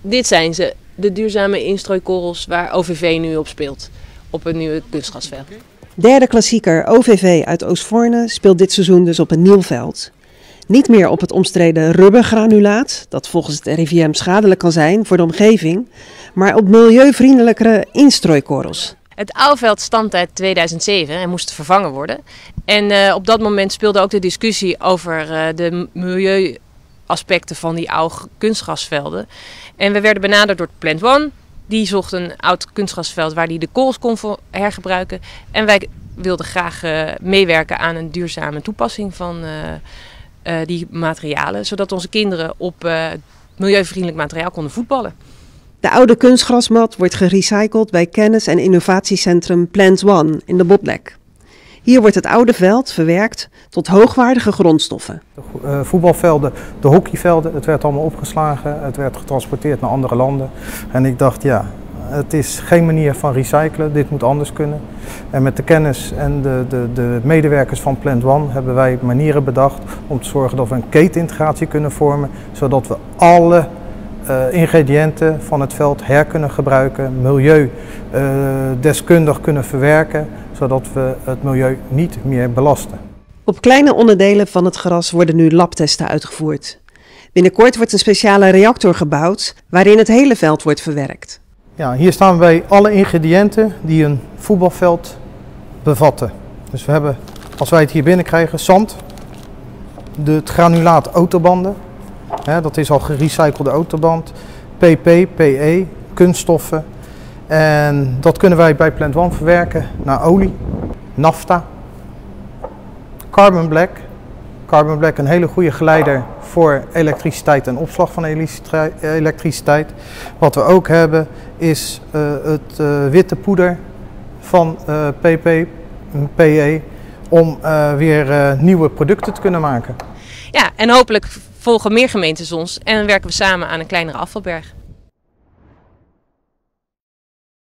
Dit zijn ze, de duurzame instrooikorrels waar OVV nu op speelt. Op een nieuwe kunstgrasveld. Derde klassieker OVV uit Oostvoorne speelt dit seizoen dus op een nieuw veld. Niet meer op het omstreden rubbergranulaat, dat volgens het RIVM schadelijk kan zijn voor de omgeving, maar op milieuvriendelijkere instrooikorrels. Het oude veld stamt uit 2007 en moest vervangen worden. En uh, op dat moment speelde ook de discussie over uh, de milieuaspecten van die oude kunstgrasvelden. En we werden benaderd door Plant One. Die zocht een oud kunstgrasveld waar die de kools kon hergebruiken. En wij wilden graag uh, meewerken aan een duurzame toepassing van die materialen. Zodat onze kinderen op milieuvriendelijk materiaal konden voetballen. De oude kunstgrasmat wordt gerecycled bij kennis- en innovatiecentrum Plant One in de Botlek. Hier wordt het oude veld verwerkt tot hoogwaardige grondstoffen. De uh, voetbalvelden, de hockeyvelden, het werd allemaal opgeslagen, het werd getransporteerd naar andere landen. En ik dacht, ja, het is geen manier van recyclen, dit moet anders kunnen. En met de kennis en de, de, de medewerkers van Plant One hebben wij manieren bedacht om te zorgen dat we een ketenintegratie kunnen vormen, zodat we alle ingrediënten van het veld her kunnen gebruiken, milieudeskundig uh, kunnen verwerken, zodat we het milieu niet meer belasten. Op kleine onderdelen van het gras worden nu labtesten uitgevoerd. Binnenkort wordt een speciale reactor gebouwd waarin het hele veld wordt verwerkt. Ja, hier staan we bij alle ingrediënten die een voetbalveld bevatten. Dus we hebben, als wij het hier binnenkrijgen, zand, de, het granulaat autobanden, dat is al gerecyclede autoband, PP, PE, kunststoffen. En dat kunnen wij bij Plant One verwerken naar olie, nafta, carbon black. Carbon black een hele goede geleider voor elektriciteit en opslag van elektriciteit. Wat we ook hebben is uh, het uh, witte poeder van uh, PP, PE om weer nieuwe producten te kunnen maken. Ja, en hopelijk volgen meer gemeentes ons en werken we samen aan een kleinere afvalberg.